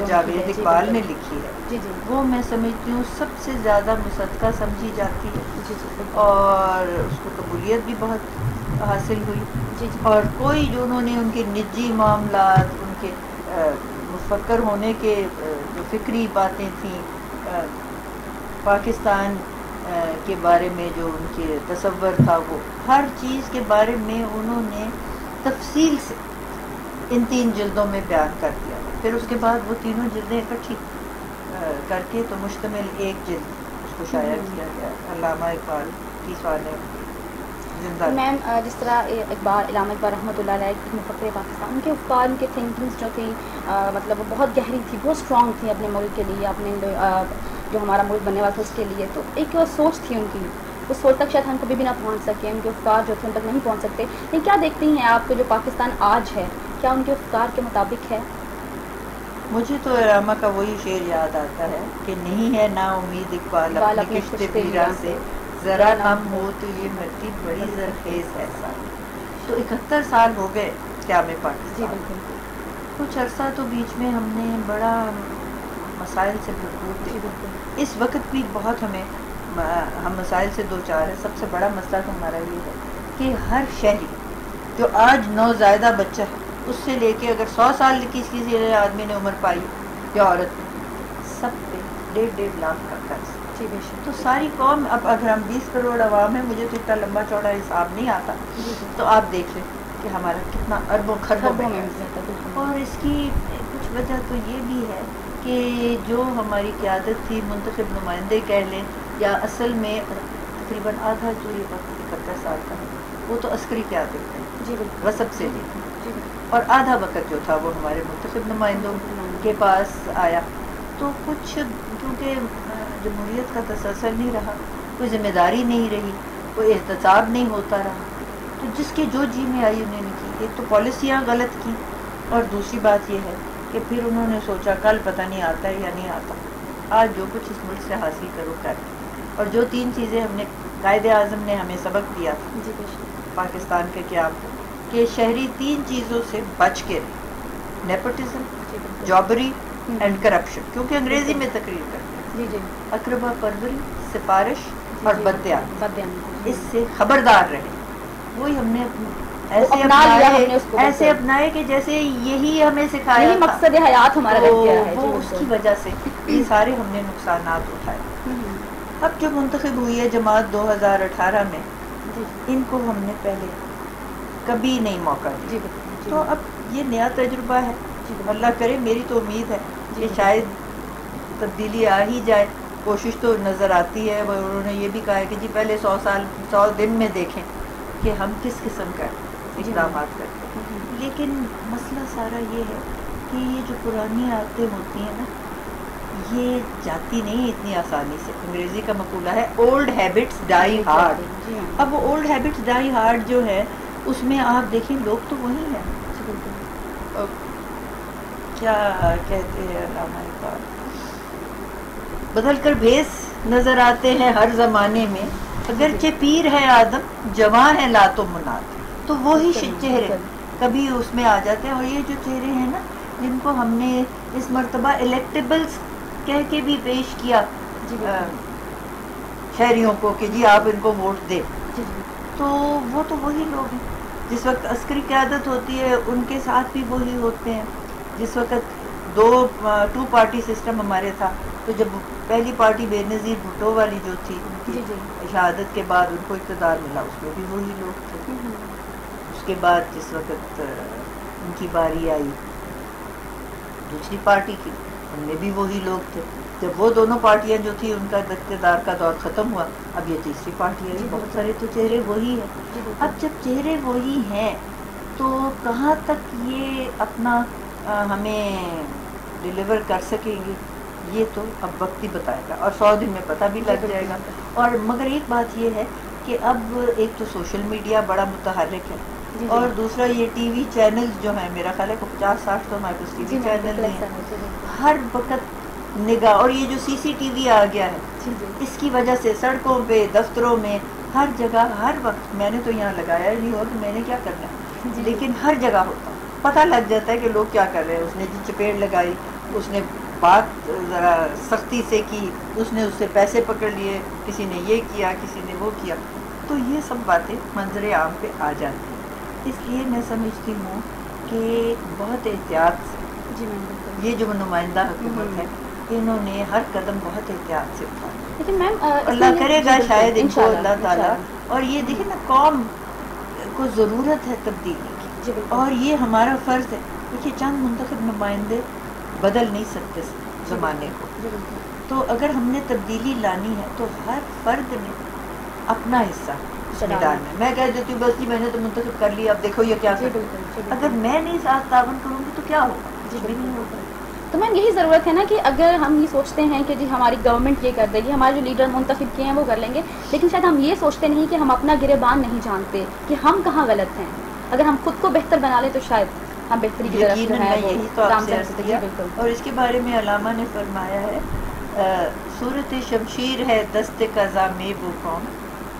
جاوید اقبال نے لکھی ہے۔ جی جی۔ وہ میں سمجھتی ہوں سب سے زیادہ مصدقہ سمجھی جاتی ہے۔ جی جی۔ اور اس کو قبولیت بھی بہت حاصل ہوئی۔ جی جی۔ اور کوئی جو انہوں نے ان کے نجی معاملات کے مفکر ہونے کے جو فکری باتیں تھیں پاکستان کے بارے میں جو ان کے تصور تھا، وہ ہر چیز کے بارے میں انہوں نے تفصیل سے ان تین جلدوں میں بیان کر دیا۔ پھر اس کے بعد وہ تینوں جلدیں اکٹھی کر کے تو مشتمل ایک جلد اس کو شائع کیا گیا، علامہ اقبال کی سوال میم جس طرح اقبال علامہ اقبال رحمۃ اللہ علیہ مفکر پاکستان ان کے افکار ان کے تھنکنگس جو تھی مطلب وہ بہت گہری تھی بہت اسٹرانگ تھی اپنے ملک کے لیے اپنے جو ہمارا ملک بننے والا تھا اس کے لیے۔ تو ایک سوچ تھی ان کی اس سوچ تک شاید ہم کبھی بھی نہ پہنچ سکے ان کے افکار جو تھے ان تک نہیں پہنچ سکتے۔ لیکن کیا دیکھتی ہیں آپ کو جو پاکستان آج ہے؟ کیا ان کے افکار کے مطابق ہے؟ مجھے تو علامہ کا وہی شعر یاد آتا ہے کہ نہیں ہے نا امید اقبال اپنی کشت پیرا سے۔ ذرا کم ہو تو یہ مرتی بڑی زرخیز ہے تو اکہتر سال ہو گئے کیا میں پاکستان جی کچھ عرصہ تو بیچ میں ہم نے بڑا مسائل سے بھرپور تھے اس وقت بھی بہت ہمیں ہم مسائل سے دو چار ہیں۔ سب سے بڑا مسئلہ تو ہمارا یہ ہے کہ ہر شہری جو آج نوزائیدہ بچہ ہے اس سے لے کے اگر سو سال کی کسی آدمی نے عمر پائی یا عورت سب پہ ڈیڑھ ڈیڑھ لاکھ کا قرض۔ جی تو ساری قوم اب اگر ہم بیس کروڑ عوام ہیں مجھے تو اتنا لمبا چوڑا حساب نہیں آتا۔ تو آپ دیکھ لیں کہ ہمارا کتنا اربوں خربوں میں اور اس کی کچھ وجہ تو یہ بھی ہے کہ جو ہماری قیادت تھی منتخب نمائندے کہہ لیں یا اصل میں تقریباً آدھا جو یہ وقت اکہتر سال کا ہے وہ تو عسکری قیادت ہے جی رسب سے لے جی اور آدھا وقت جو تھا وہ ہمارے منتخب نمائندوں کے پاس آیا۔ تو کچھ کیونکہ جمہوریت کا تسلسل نہیں رہا کوئی ذمہ داری نہیں رہی کوئی احتساب نہیں ہوتا رہا۔ تو جس کے جو جی میں آئی انہوں نے کی ایک تو پالیسیاں غلط کی اور دوسری بات یہ ہے کہ پھر انہوں نے سوچا کل پتہ نہیں آتا ہے یا نہیں آتا۔ آج جو کچھ اس ملک سے حاصل کرو کر۔ اور جو تین چیزیں ہم نے قائد اعظم نے ہمیں سبق دیا تھا جی پاکستان کے قیام کو کہ شہری تین چیزوں سے بچ کے نیپوٹزم جابری اینڈ کرپشن کیونکہ انگریزی میں تقریر ہیں۔ جی جی اقربا پروری سفارش اور جی، بدیان۔ اس سے خبردار رہے۔ وہی ہم نے ایسے اپنائے ایسے اپنائے کہ جیسے یہی ہمیں سکھایا مقصد حیات ہمارا وہ اس کی وجہ سے یہ سارے ہم نے نقصانات اٹھائے۔ اب جو منتخب ہوئی ہے جماعت دو ہزار اٹھارہ میں جی۔ ان کو ہم نے پہلے کبھی نہیں موقع دیا۔ جی، جی۔ تو اب یہ نیا تجربہ ہے۔ اللہ کرے میری تو امید ہے کہ شاید تبدیلی آ ہی جائے کوشش تو نظر آتی ہے انہوں نے یہ بھی کہا ہے کہ جی پہلے سو سال سو دن میں دیکھیں کہ ہم کس قسم کا اقدامات کرتے ہیں۔ لیکن مسئلہ سارا یہ ہے کہ یہ جو پرانی عادتیں ہوتی ہیں نا یہ جاتی نہیں اتنی آسانی سے۔ انگریزی کا مقولہ ہے اولڈ ہیبٹس ڈائی ہارڈ اب وہ اولڈ ہیبٹس ڈائی ہارڈ جو ہے اس میں آپ دیکھیں لوگ تو وہی ہیں۔ کیا کہتے ہیں علامہ اقبال بدل کر بھیس نظر آتے ہیں ہر زمانے میں۔ اگرچہ پیر ہے آدم جوان ہے لاتو منات۔ تو وہی چہرے۔ کبھی اس میں آ جاتے ہیں اور یہ جو چہرے ہیں نا جن کو ہم نے اس مرتبہ الیکٹیبلز کہہ کے بھی پیش کیا جی، شہریوں کو کہ جی آپ ان کو ووٹ دے جی۔ تو وہ تو وہی لوگ ہیں۔ جس وقت عسکری قیادت ہوتی ہے ان کے ساتھ بھی وہی ہوتے ہیں۔ جس وقت دو ٹو پارٹی سسٹم ہمارے تھا تو جب پہلی پارٹی بے نظیر بھٹو والی جو تھی شہادت کے بعد ان کو اقتدار ملا اس میں بھی وہی لوگ تھے۔ اس کے بعد جس وقت ان کی باری آئی دوسری پارٹی کی ان میں بھی وہی لوگ تھے۔ جب وہ دونوں پارٹیاں جو تھی ان کا اقتدار کا دور ختم ہوا اب یہ تیسری پارٹی ہے بہت سارے تو چہرے وہی ہیں۔ اب جب چہرے وہی ہیں تو کہاں تک یہ اپنا ہمیں ڈلیور کر سکیں گے؟ یہ تو اب وقت ہی بتائے گا اور سو دن میں پتہ بھی لگ جائے گا۔ اور مگر ایک بات یہ ہے کہ اب ایک تو سوشل میڈیا بڑا متحرک ہے۔ جی، جی۔ اور دوسرا یہ ٹی وی چینل جو ہیں میرا خیال ہے پچاس ساٹھ تو ہمارے پاس ٹی وی چینل ہیں۔ ہر وقت نگاہ اور یہ جو سی سی ٹی وی آ گیا ہے جی، اس کی وجہ سے سڑکوں پہ دفتروں میں ہر جگہ ہر وقت میں نے تو یہاں لگایا ہی نہیں ہو تو میں نے کیا کرنا ہے؟ لیکن ہر جگہ ہوتا۔ پتہ لگ جاتا ہے کہ لوگ کیا کر رہے ہیں۔ اس نے جی چپیڑ لگائی اس نے بات ذرا سختی سے کی اس نے اس سے پیسے پکڑ لیے کسی نے یہ کیا کسی نے وہ کیا۔ تو یہ سب باتیں منظر عام پہ آ جاتی ہیں۔ اس لیے میں سمجھتی ہوں کہ بہت احتیاط سے جی یہ جو نمائندہ حکومت ہے انہوں نے ہر قدم بہت احتیاط سے اٹھایا۔ لیکن میم اللہ کرے جی گا بالکل، شاید ان انشاءاللہ، اللہ تعالیٰ۔ اور یہ دیکھیں نا قوم کو ضرورت ہے تبدیلی کی۔ جی اور یہ ہمارا فرض ہے۔ دیکھیے چند منتخب نمائندے بدل نہیں سکتے زمانے کو۔ تو اگر ہم نے تبدیلی لانی ہے تو ہر فرد نے اپنا حصہ میں ڈالنا۔ کہہ دیتی ہوں بس جی میں نے تو منتخب کر لیا اب دیکھو یہ کیا جی جی۔ اگر میں نہیں ساتھ تعاون کروں گی تو کیا ہوگا؟ جی نہیں ہوگا۔ تو میم یہی ضرورت ہے نا کہ اگر ہم یہ سوچتے ہیں کہ جی ہماری گورنمنٹ یہ کر دے گی ہمارے جو لیڈر منتخب کیے ہیں وہ کر لیں گے لیکن شاید ہم یہ سوچتے نہیں کہ ہم اپنا گربان نہیں جانتے کہ ہم کہاں غلط ہیں۔ اگر ہم خود کو بہتر بنا لیں تو شاید ہم بہتری کی طرف جو ہے یہی تو آپ سے عرض۔ کیا بالکل اور اس کے بارے میں علامہ نے فرمایا ہے صورت شمشیر ہے دست قضا میں وہ قوم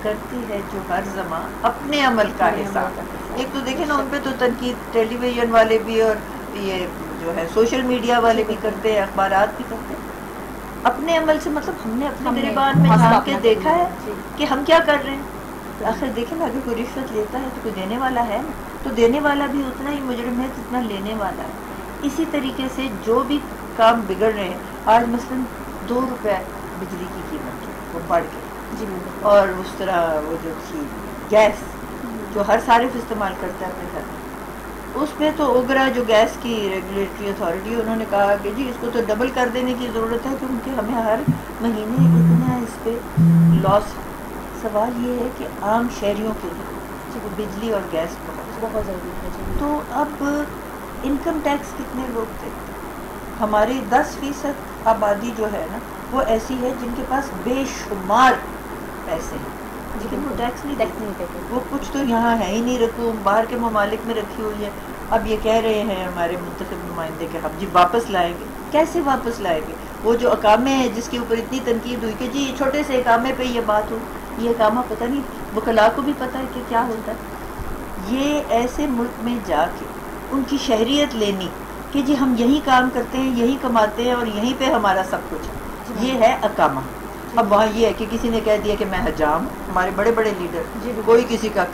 کرتی ہے جو ہر زمان اپنے عمل کا حساب۔ ایک تو دیکھیں نا ان پہ تو تنقید ٹیلی ویژن والے بھی اور یہ جو ہے سوشل میڈیا والے بھی کرتے ہیں اخبارات بھی کرتے ہیں اپنے عمل سے مطلب ہم نے اپنے نے گریبان میں جھانک کے دیکھا ہے جی۔ کہ ہم کیا کر رہے ہیں آخر دیکھیں نا اگر کوئی رشوت لیتا ہے تو کوئی دینے والا ہے نا تو دینے والا بھی اتنا ہی مجرم ہے جتنا لینے والا ہے۔ اسی طریقے سے جو بھی کام بگڑ رہے ہیں آج مثلا دو روپے بجلی کی قیمت وہ بڑھ گئی۔ جی اور اس طرح وہ جو تھی گیس جو ہر صارف استعمال کرتا ہے اپنے گھر میں۔ اس پہ تو اوگرا جو گیس کی ریگولیٹری اتھارٹی انہوں نے کہا کہ جی اس کو تو ڈبل کر دینے کی ضرورت ہے کیونکہ ہمیں ہر مہینے اتنا اس پہ لاس سوال یہ ہے کہ عام شہریوں کے لیے بجلی اور گیس بہت بہت ضروری ہے جی۔ تو اب انکم ٹیکس کتنے لوگ دیتے ہیں؟ ہماری دس فیصد آبادی جو ہے نا وہ ایسی ہے جن کے پاس بے شمار پیسے ہیں۔ جی لیکن وہ ٹیکس نہیں ٹیکس نہیں دیتے۔ وہ کچھ تو یہاں ہے ہی نہیں رقوم باہر کے ممالک میں رکھی ہوئی ہے۔ اب یہ کہہ رہے ہیں ہمارے منتخب نمائندے کہ ہم جی واپس لائیں گے۔ کیسے واپس لائیں گے؟ وہ جو اقامے ہیں جس کے اوپر اتنی تنقید ہوئی کہ جی چھوٹے سے اقامے پہ یہ بات ہو یہ اقامہ پتہ نہیں وکلا کو بھی پتہ ہے کہ کیا ہوتا ہے۔ یہ ایسے ملک میں جا کے ان کی شہریت لینی کہ جی ہم یہیں کام کرتے ہیں یہیں کماتے ہیں اور یہیں پہ ہمارا سب کچھ ہے۔ یہ ہے اقامہ۔ اب وہاں یہ ہے کہ کسی نے کہہ دیا کہ میں حجام ہمارے بڑے بڑے لیڈر جی۔ کوئی کسی کا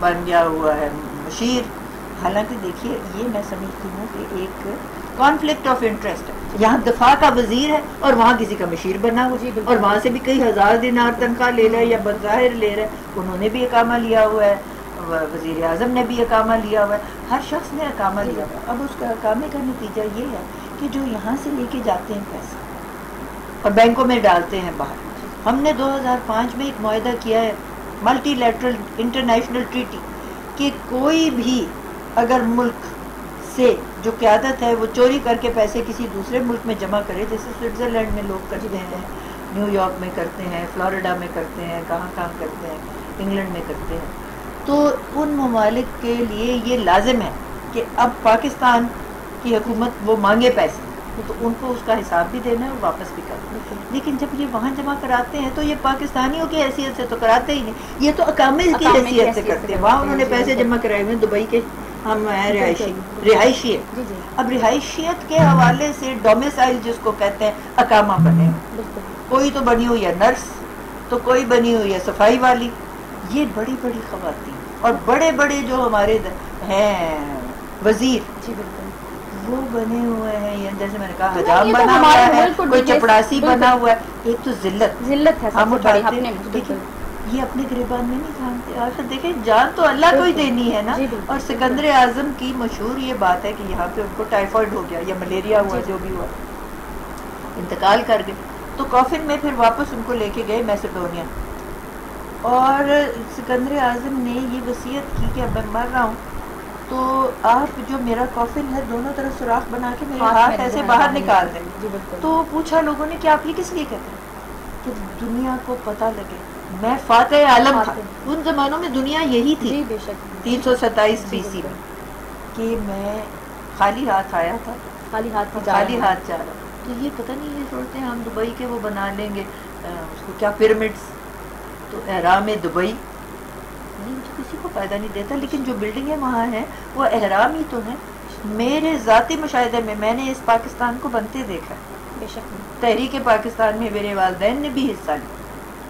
بن گیا ہوا ہے مشیر۔ حالانکہ دیکھیے یہ میں سمجھتی ہوں کہ ایک کانفلکٹ آف انٹرسٹ ہے۔ یہاں دفاع کا وزیر ہے اور وہاں کسی کا مشیر بنا جی بالکل۔ اور وہاں سے بھی کئی ہزار دینار تنخواہ لے رہا ہے یا بظاہر لے رہا ہے۔ انہوں نے بھی اقامہ لیا ہوا ہے۔ وزیر اعظم نے بھی اقامہ لیا ہوا ہے۔ ہر شخص نے اقامہ لیا ہوا ہے۔ اب اس کا اقامے کا نتیجہ یہ ہے کہ جو یہاں سے لے کے جاتے ہیں پیسہ اور بینکوں میں ڈالتے ہیں باہر۔ ہم نے دو ہزار پانچ میں ایک معاہدہ کیا ہے ملٹی لیٹرل انٹرنیشنل ٹریٹی کہ کوئی بھی اگر ملک سے جو قیادت ہے، وہ چوری کر کے پیسے کسی دوسرے ملک میں جمع کرے، جیسے سوئٹزرلینڈ میں لوگ کرتے ہیں، نیو یارک میں کرتے ہیں، فلوریڈا میں کرتے ہیں، کہاں کہاں کرتے ہیں، انگلینڈ میں کرتے ہیں۔ تو ان ممالک کے لیے یہ لازم ہے کہ اب پاکستان کی حکومت وہ مانگے پیسے تو ان کو اس کا حساب بھی دینا ہے اور واپس بھی کرنا ہے۔ لیکن جب یہ وہاں جمع کراتے ہیں تو یہ پاکستانیوں کی حیثیت سے تو کراتے ہی نہیں یہ تو اقامے کی حیثیت سے کرتے ہیں۔ وہاں انہوں نے جی، پیسے۔ جمع کرائے ہوئے ہیں دبئی کے ہم ہیں رہائشی جی جی۔ اب رہائشیت کے حوالے سے ڈومیسائل جس کو کہتے ہیں اقامہ بنے کوئی تو بنی ہوئی ہے نرس تو کوئی بنی ہوئی ہے صفائی والی۔ یہ بڑی بڑی خواتین اور بڑے بڑے جو ہمارے ہیں وزیر جی بالکل۔ وہ بنے ہوئے ہیں یہ جیسے میں نے کہا تو بنا ہوا ہے کوئی چپڑاسی۔ بنا ہوا ہے ایک تو ذلت۔ ذلت ہے ہم اٹھاتے ہیں، یہ اپنے گریبان میں نہیں جانتے۔ آخر دیکھیں جان تو اللہ کو ہی۔ دینی ہے نا؟ جی اور سکندر اعظم کی مشہور یہ بات ہے کہ یہاں پہ ان کو ٹائیفائڈ ہو گیا یا ملیریا ہوا جی۔ جو بھی ہوا۔ انتقال کر گئے۔ تو کافن میں پھر واپس ان کو لے کے گئے میسیڈونیا اور سکندر اعظم نے یہ وصیت کی کہ اب میں مر رہا ہوں تو آپ جو میرا کافن ہے دونوں طرف سوراخ بنا کے میرے ہاتھ ایسے باہر نکال دیں۔ جی تو پوچھا لوگوں نے کہ آپ یہ کس لیے کہتے ہیں؟ کہ دنیا کو پتہ لگے۔ میں فاتح عالم تھا۔ ان زمانوں میں دنیا یہی تھی۔ جی تین سو ستائیس جی بی سی میں۔ کہ میں خالی ہاتھ آیا تھا۔ خالی ہاتھ خالی۔ ہاتھ جا رہا۔ تو یہ پتہ نہیں یہ سوچتے ہیں ہم دبئی کے وہ بنا لیں گے اس کو کیا پیرامڈس تو احرام دبئی۔ کسی کو فائدہ نہیں دیتا لیکن جو بلڈنگیں وہاں ہیں وہ احرام ہی تو ہیں۔ میرے ذاتی مشاہدے میں میں نے اس پاکستان کو بنتے دیکھا بے شک تحریک پاکستان میں میرے والدین نے بھی حصہ لیا۔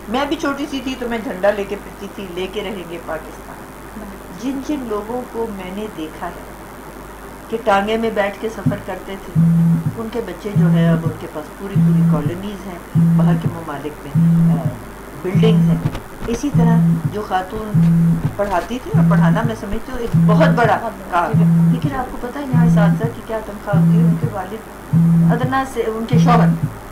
میں بھی چھوٹی سی تھی تو میں جھنڈا لے کے پھرتی تھی لے کے رہیں گے پاکستان۔ جن جن لوگوں کو میں نے دیکھا ہے کہ ٹانگے میں بیٹھ کے سفر کرتے تھے ان کے بچے جو ہے اب ان کے پاس پوری پوری کالونیز ہیں باہر کے ممالک میں بلڈنگز ہیں اسی طرح جو خاتون پڑھاتی تھی اور پڑھانا میں سمجھتی ہوں ایک بہت بڑا کام ہے۔ لیکن آپ کو پتہ ہے یہاں اساتذہ کی کیا تنخواہ ہوتی ہے؟ ان کے والد ادنا سے ان کے شوہر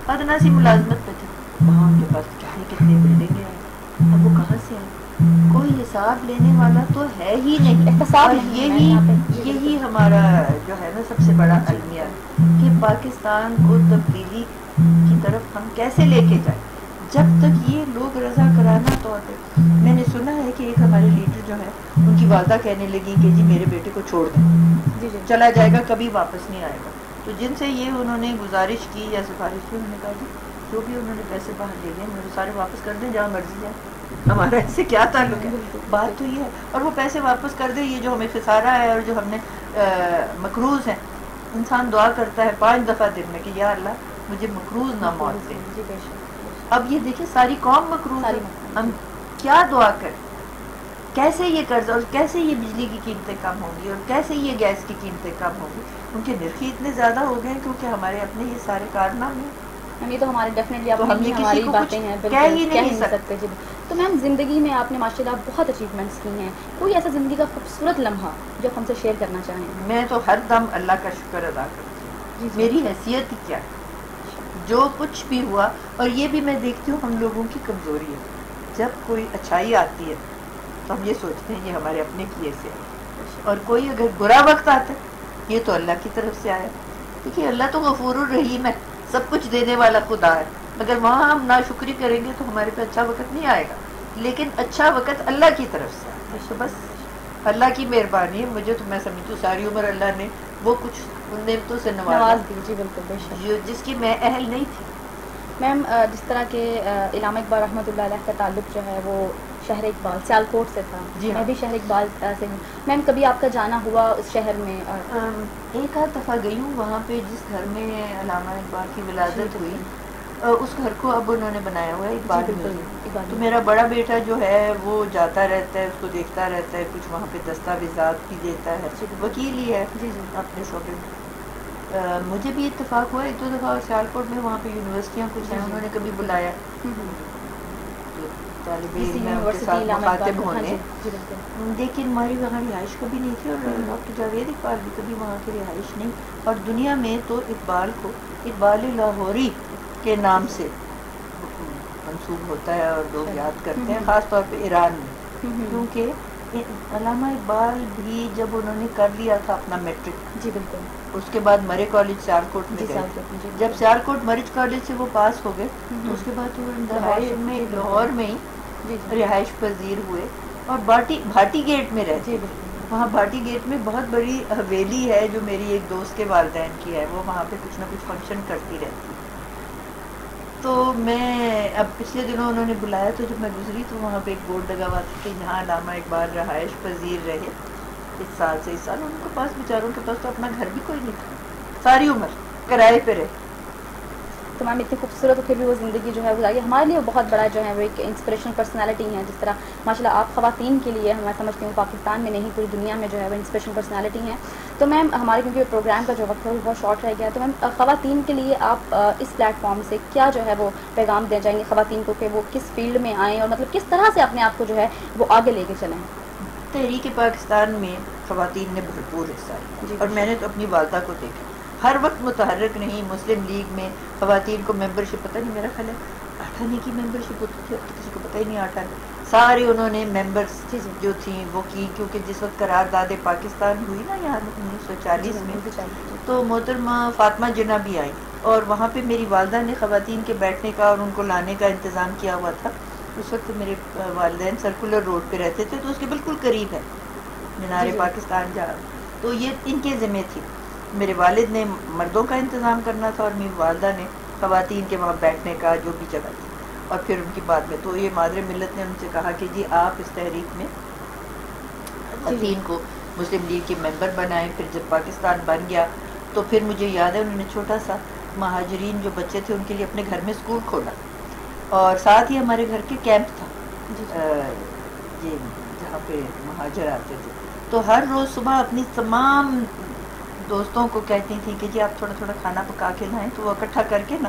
ادنا سی ملازمت پہ تھے۔ وہاں ان کے پاس کیا کتنے بلڈنگیں ہیں؟ اب وہ کہاں سے ہیں؟ کوئی حساب لینے والا تو ہے ہی نہیں۔ اور یہی یہی ہمارا جو ہے نا سب سے بڑا المیہ کہ پاکستان کو تبدیلی کی طرف ہم کیسے لے کے جائیں؟ جب تک یہ لوگ رضا کرانا طور پہ میں نے سنا ہے کہ ایک ہمارے لیڈر جو ہے ان کی والدہ کہنے لگی کہ جی میرے بیٹے کو چھوڑ دیں۔ جی جی۔ چلا جائے گا کبھی واپس نہیں آئے گا۔ تو جن سے یہ انہوں نے گزارش کی یا سفارش کی انہوں نے کہا جی جو بھی انہوں نے پیسے باہر لے گئے میرے سارے واپس کر دیں جہاں مرضی جائے ہمارا اس سے کیا تعلق ہے؟ بات تو یہ ہے۔ اور وہ پیسے واپس کر دے یہ جو ہمیں خسارہ ہے اور جو ہم نے مقروض ہیں۔ انسان دعا کرتا ہے پانچ دفعہ دن میں کہ یا اللہ مجھے مقروض نہ موت دے اب یہ دیکھیں ساری قوم مقروض ہے۔ ہم کیا دعا کریں؟ کیسے یہ قرض اور کیسے یہ بجلی کی قیمتیں کم ہوں گی اور کیسے یہ گیس کی قیمتیں کم ہوں گی؟ ان کے نرخی اتنے زیادہ ہو گئے ہیں کیونکہ ہمارے اپنے یہ سارے کارنامے میم یہ تو ہمارے ڈیفینیٹلی اپنی ہماری باتیں ہیں کہہ نہیں سکتے۔ جی۔ تو میم زندگی میں آپ نے ماشاء اللہ بہت اچیومنٹس کی ہیں۔ کوئی ایسا زندگی کا خوبصورت لمحہ جو ہم سے شیئر کرنا چاہیں؟ میں تو ہر دم اللہ کا شکر ادا کرتی ہوں۔ جی میری حیثیت ہی کیا ہے؟ جو کچھ بھی ہوا اور یہ بھی میں دیکھتی ہوں ہم لوگوں کی کمزوری ہے۔ جب کوئی اچھائی آتی ہے تو ہم یہ سوچتے ہیں یہ ہمارے اپنے کیے سے اور کوئی اگر برا وقت آتا ہے یہ تو اللہ کی طرف سے آیا۔ دیکھیے اللہ تو غفور الرحیم ہے سب کچھ دینے والا خدا ہے۔ اگر وہاں ہم ناشکری کریں گے تو ہمارے پہ اچھا وقت نہیں آئے گا۔ لیکن اچھا وقت اللہ کی طرف سے تو بس۔ اللہ کی مہربانی ہے مجھے تو میں سمجھتی ہوں ساری عمر اللہ نے وہ کچھ نعمتوں سے نواز دی جی بالکل جس کی میں اہل نہیں تھی۔ میم جس طرح کے علامہ اقبال رحمۃ اللہ علیہ کا تعلق جو ہے وہ شہر اقبال سیال کوٹ سے تھا۔ جی میں ہاں۔ بھی شہر اقبال سے ہوں۔ میم کبھی آپ کا جانا ہوا اس شہر میں؟ ایک آدھ دفعہ گئی ہوں۔ وہاں پہ جس گھر میں علامہ اقبال کی ولادت جی، ہوئی اس گھر کو اب انہوں نے بنایا ہوا ہے اقبال جی، تو میرا بڑا بیٹا جو ہے وہ جاتا رہتا ہے اس کو دیکھتا رہتا ہے کچھ وہاں پہ دستاویزات بھی دیتا ہے۔ وکیل ہی ہے جی جی۔ اپنے شعبے میں۔ مجھے بھی اتفاق ہوا ایک دو دفعہ سیال کوٹ میں وہاں پہ یونیورسٹیاں کچھ ہیں انہوں نے کبھی بلایا۔ طالب علم کے ساتھ مخاطب ہونے لیکن ہماری وہاں رہائش کبھی نہیں تھی اور ڈاکٹر جاوید اقبال بھی کبھی وہاں کی رہائش نہیں۔ اور دنیا میں تو اقبال کو اقبال لاہوری کے نام سے۔ منسوب ہوتا ہے اور لوگ یاد کرتے ہیں خاص طور پہ ایران میں۔ کیونکہ علامہ اقبال بھی جب انہوں نے کر لیا تھا اپنا میٹرک جی بالکل۔ اس کے بعد مرے کالج سیال کوٹ میں جی، جی۔ جب سیال کوٹ مرج کالج سے وہ پاس ہو گئے تو اس کے بعد وہ میں لاہور میں ہی جی، رہائش پذیر ہوئے۔ اور باٹی بھاٹی گیٹ میں رہتے وہاں بھاٹی گیٹ میں بہت بڑی حویلی ہے جو میری ایک دوست کے والدین کی ہے۔ وہ وہاں پہ کچھ نہ کچھ فنکشن کرتی رہتی۔ تو میں اب پچھلے دنوں انہوں نے بلایا تو جب میں گزری تو وہاں پہ ایک بورڈ لگا ہوا تھا کہ یہاں علامہ اقبال رہائش پذیر رہے اس سال سے اس سال، ان کے پاس بیچاروں کے پاس تو اپنا گھر بھی کوئی نہیں تھا، ساری عمر کرائے پہ رہے۔ تو میم اتنی خوبصورت پھر بھی وہ زندگی جو ہے گزاری ہمارے لیے بہت بڑا جو ہے وہ ایک انسپریشنل پرسنالٹی ہے جس طرح ماشاء اللہ آپ خواتین کے لیے میں سمجھتی ہوں پاکستان میں نہیں پوری دنیا میں جو ہے وہ انسپریشنل پرسنالٹی ہیں۔ تو میم ہمارے کیونکہ پروگرام کا جو وقت ہے وہ بہت شارٹ رہ گیا تو میم خواتین کے لیے آپ اس پلیٹ فارم سے کیا جو ہے وہ پیغام دے جائیں گے خواتین کو کہ وہ کس فیلڈ میں آئیں اور مطلب کس طرح سے اپنے آپ کو جو ہے وہ آگے لے کے چلیں؟ تحریک پاکستان میں خواتین نے بھرپور حصہ لیا جی اور میں نے تو اپنی والدہ کو دیکھا۔ ہر وقت متحرک نہیں مسلم لیگ میں خواتین کو ممبر شپ پتہ نہیں میرا خیال ہے اٹھانے کی ممبر شپ ہوتی تھی کسی کو پتہ ہی نہیں اٹھانے سارے انہوں نے ممبرس جو تھیں وہ کی کیونکہ جس وقت قرار داد پاکستان ہوئی نا یہاں انیس سو چالیس میں تو محترمہ فاطمہ جنا بھی آئی اور وہاں پہ میری والدہ نے خواتین کے بیٹھنے کا اور ان کو لانے کا انتظام کیا ہوا تھا۔ اس وقت میرے والدین سرکولر روڈ پہ رہتے تھے تو اس کے بالکل قریب ہے۔ مینار جی، جی۔ پاکستان جا۔ تو یہ ان کے ذمے تھی میرے والد نے مردوں کا انتظام کرنا تھا اور میری والدہ نے خواتین کے وہاں بیٹھنے کا جو بھی جگہ تھی۔ اور پھر ان کی بات میں تو یہ مادر ملت نے ان سے کہا کہ جی آپ اس تحریک میں خواتین کو مسلم لیگ کے ممبر بنائیں۔ پھر جب پاکستان بن گیا تو پھر مجھے یاد ہے انہوں نے چھوٹا سا مہاجرین جو بچے تھے ان کے لیے اپنے گھر میں اسکول کھولا۔ اور ساتھ ہی ہمارے گھر کے کیمپ تھا۔ جی, جی۔ جہاں پہ مہاجر آتے تھے۔ تو ہر روز صبح اپنی تمام دوستوں کو کہتی تھی کہ جی آپ تھوڑا تھوڑا کھانا پکا کے لائیں تو وہ اکٹھا کر کے نا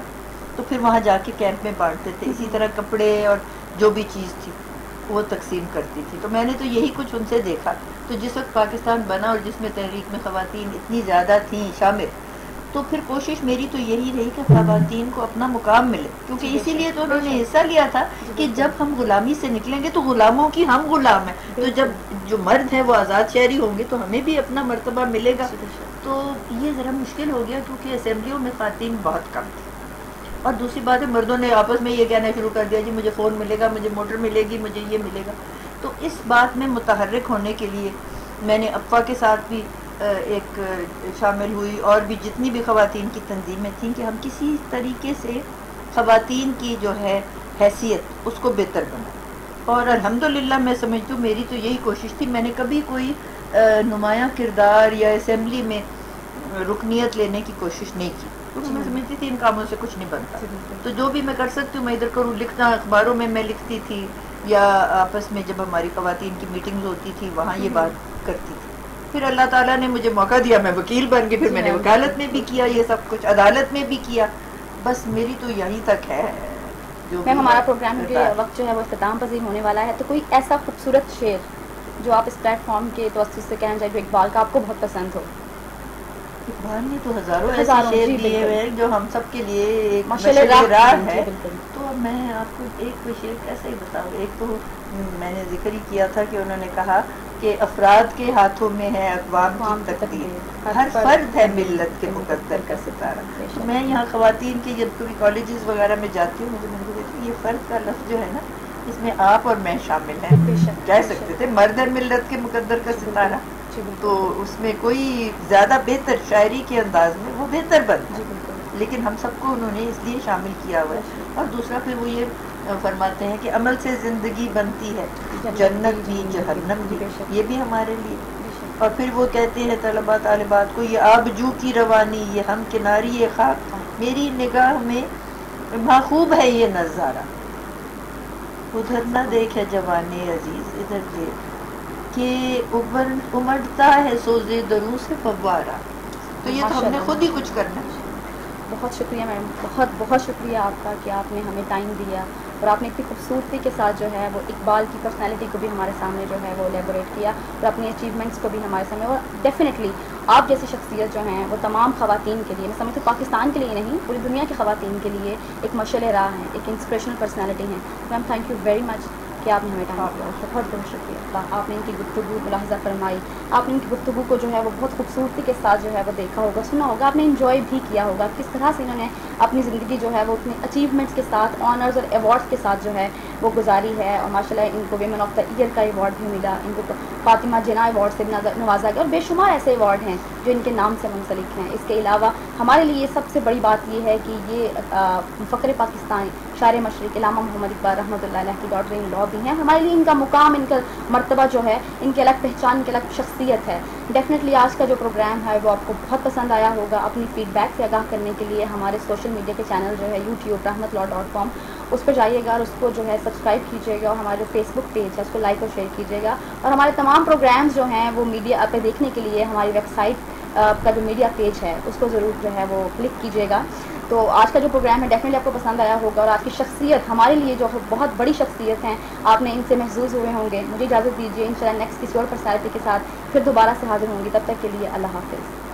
تو پھر وہاں جا کے کیمپ میں بانٹتے تھے۔ اسی طرح کپڑے اور جو بھی چیز تھی وہ تقسیم کرتی تھی۔ تو میں نے تو یہی کچھ ان سے دیکھا۔ تو جس وقت پاکستان بنا اور جس میں تحریک میں خواتین اتنی زیادہ تھیں شامل تو پھر کوشش میری تو یہی رہی کہ خواتین کو اپنا مقام ملے۔ کیونکہ اسی لیے تو انہوں نے حصہ لیا تھا کہ جب ہم غلامی سے نکلیں گے تو غلاموں کی ہم غلام ہیں۔ تو جب جو مرد ہیں وہ آزاد شہری ہوں گے تو ہمیں بھی اپنا مرتبہ ملے گا۔ تو یہ ذرا مشکل ہو گیا کیونکہ اسمبلیوں میں خواتین بہت کم تھی اور دوسری بات ہے، مردوں نے آپس میں یہ کہنا شروع کر دیا جی مجھے فون ملے گا، مجھے موٹر ملے گی، مجھے یہ ملے گا۔ تو اس بات میں متحرک ہونے کے لیے میں نے افوا کے ساتھ بھی ایک شامل ہوئی اور بھی جتنی بھی خواتین کی تنظیمیں تھیں کہ ہم کسی طریقے سے خواتین کی جو ہے حیثیت، اس کو بہتر بنائیں۔ اور الحمدللہ میں سمجھتی ہوں، میری تو یہی کوشش تھی، میں نے کبھی کوئی نمایاں کردار یا اسمبلی میں رکنیت لینے کی کوشش نہیں کی۔ کیونکہ میں سمجھتی تھی ان کاموں سے کچھ نہیں بنتا۔ تو جو بھی میں کر سکتی ہوں میں ادھر کروں۔ لکھنا اخباروں میں میں لکھتی تھی یا آپس میں جب ہماری خواتین کی میٹنگز ہوتی تھی وہاں یہ بات کرتی تھی۔ پھر اللہ تعالیٰ نے مجھے موقع دیا میں وکیل بن گئی پھر میں نے وکالت میں بھی کیا یہ سب کچھ عدالت میں بھی کیا۔ بس میری تو یہی تک ہے۔ جو ہمارا پروگرام کے وقت جو ہے وہ اختتام پذیر ہونے والا ہے۔ تو کوئی ایسا خوبصورت شعر جو آپ اس پلیٹ فارم کے توسط سے کہنا چاہیے اقبال کا آپ کو بہت پسند ہو؟ اقبال نے تو ہزاروں ایسے شعر جی، دیے ہوئے ہیں جو ہم سب کے لیے ایک راہ ہے تو میں آپ کو ایک شعر کیسے ہی بتاؤں؟ ایک تو میں نے ذکر ہی کیا تھا کہ انہوں نے کہا کہ افراد کے ہاتھوں میں ہے اقوام کی تقدیر۔ ہر فرد ہے ملت کے مقدر کا ستارہ۔ میں یہاں خواتین کی جب کبھی کالجز وغیرہ میں جاتی ہوں مجھے میں یہ فرد کا لفظ جو ہے نا اس میں آپ اور میں شامل ہیں۔ کہہ سکتے تھے مرد ملت کے مقدر کا ستارہ۔ تو اس میں کوئی زیادہ بہتر شاعری کے انداز میں وہ بہتر بنتا لیکن ہم سب کو انہوں نے اس لیے شامل کیا ہوا ہے۔ اور دوسرا پھر وہ یہ فرماتے ہیں کہ عمل سے زندگی بنتی ہے۔ جنت بھی جہنم بھی یہ بھی ہمارے لیے۔ اور پھر وہ کہتے ہیں طلبا طالبات کو یہ آبجو کی روانی یہ ہم کناری یہ خاک۔ میری نگاہ میں محبوب ہے یہ نظارہ۔ ادھر نہ دیکھے جوانی عزیز ادھر دیکھ۔ کہ امڑتا ہے سوزے درو سے فوارہ۔ تو یہ تو ہم نے خود ہی کچھ کرنا ہے۔ بہت شکریہ میڈم بہت بہت شکریہ آپ کا کہ آپ نے ہمیں ٹائم دیا۔ اور آپ نے اتنی خوبصورتی کے ساتھ جو ہے وہ اقبال کی پرسنالٹی کو بھی ہمارے سامنے جو ہے وہ لیبوریٹ کیا اور اپنی اچیومنٹس کو بھی ہمارے سامنے اور ڈیفینیٹلی آپ جیسی شخصیت جو ہیں وہ تمام خواتین کے لیے میں سمجھتی ہوں پاکستان کے لیے نہیں پوری دنیا کی خواتین کے لیے ایک مشل راہ ہیں ایک انسپریشنل پرسنالٹی ہیں۔ Ma'am thank you very much کہ آپ نے ہمیں ٹائم دیا بہت بہت شکریہ آپ نے ان کی گفتگو ملاحظہ فرمائی آپ نے ان کی گفتگو کو جو ہے وہ بہت خوبصورتی کے ساتھ جو ہے وہ دیکھا ہوگا، سنا ہوگا، آپ نے انجوائے بھی کیا ہوگا کس طرح سے انہوں نے اپنی زندگی جو ہے وہ اپنی اچیومنٹس کے ساتھ آنرز اور ایوارڈس کے ساتھ جو ہے وہ گزاری ہے، اور ماشاء اللہ ان کو ویمن آف دا ایئر کا ایوارڈ بھی ملا ان کو فاطمہ جنا ایوارڈ سے نوازا گیا، اور بے شمار ایسے ایوارڈ ہیں۔ جو ان کے نام سے منسلک ہیں۔ اس کے علاوہ ہمارے لیے سب سے بڑی بات یہ ہے کہ یہ فخر پاکستان شاعر مشرق علامہ محمد اقبال رحمۃ اللہ علیہ کی ڈاٹر ان لا بھی ہیں۔ ہمارے لیے ان کا مقام، ان کا مرتبہ جو ہے، ان کی الگ پہچان، ان کی الگ شخصیت ہے۔ ڈیفینیٹلی آج کا جو پروگرام ہے وہ آپ کو بہت پسند آیا ہوگا اپنی فیڈ بیک سے آگاہ کرنے کے لیے۔ ہمارے سوشل میڈیا کے چینل جو ہے یوٹیوب رحمت لا ڈاٹ کام اس پہ جائیے گا اور اس کو جو ہے سبسکرائب کیجیے گا اور ہمارے جو فیس بک پیج ہے، اس کو لائک اور شیئر کیجیے گا۔ اور ہمارے تمام پروگرامز جو ہیں، وہ میڈیا پہ دیکھنے کے لیے ہماری ویب سائٹ کا جو میڈیا پیج ہے، اس کو ضرور جو ہے وہ کلک کیجیے گا۔ تو آج کا جو پروگرام ہے ڈیفینیٹلی آپ کو پسند آیا ہوگا اور آپ کی شخصیت ہمارے لیے جو بہت بڑی شخصیت ہیں، آپ نے ان سے محظوظ ہوئے ہوں گے۔ مجھے اجازت دیجیے ان شاء اللہ نیکسٹ کسی اور پرسنالٹی کے ساتھ پھر دوبارہ سے حاضر ہوں گی۔ تب تک کے لیے اللہ حافظ۔